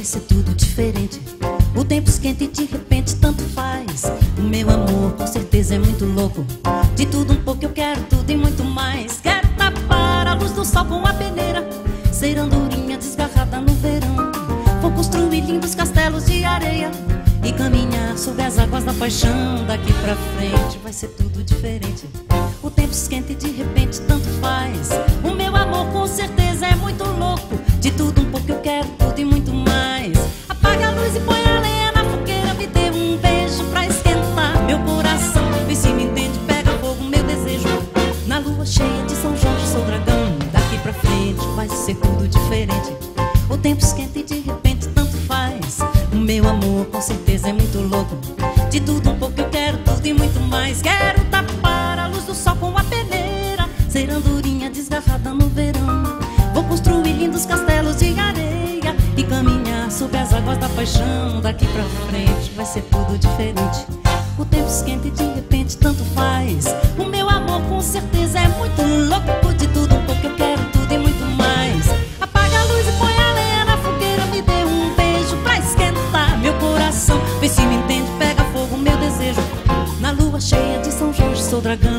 vai ser tudo diferente. O tempo esquenta e de repente tanto faz. O meu amor com certeza é muito louco. De tudo um pouco eu quero tudo e muito mais. Quero tapar a luz do sol com a peneira. Ser andorinha desgarrada no verão. Vou construir lindos castelos de areia. E caminhar sobre as águas da paixão. Daqui pra frente vai ser tudo diferente. O tempo esquenta e de repente tanto faz. O meu amor com certeza é muito louco. De tudo um pouco eu quero Cheia de São Jorge, sou dragão. Daqui pra frente vai ser tudo diferente. O tempo esquenta e de repente tanto faz. O meu amor com certeza é muito louco. De tudo um pouco eu quero tudo e muito mais. Quero tapar a luz do sol com a peneira. Ser andorinha desgarrada no verão. Vou construir lindos castelos de areia e caminhar sobre as águas da paixão. Daqui pra frente vai ser tudo diferente. O tempo esquenta e de repente tanto faz. O meu amor com certeza de São Jorge, sou dragão.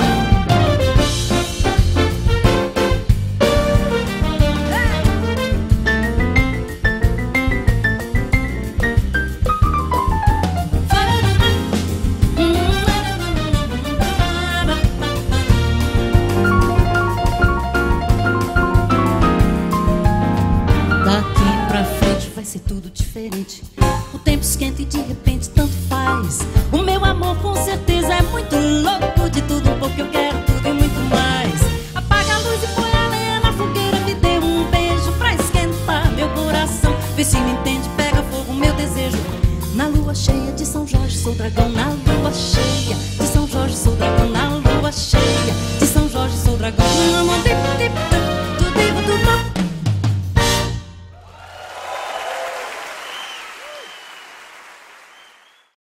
Daqui pra frente vai ser tudo diferente. O tempo esquenta e de repente tanto faz. O meu amor com se me entende, pega fogo, meu desejo. Na lua cheia de São Jorge, sou dragão. Na lua cheia de São Jorge, sou dragão. Na lua cheia de São Jorge, sou dragão.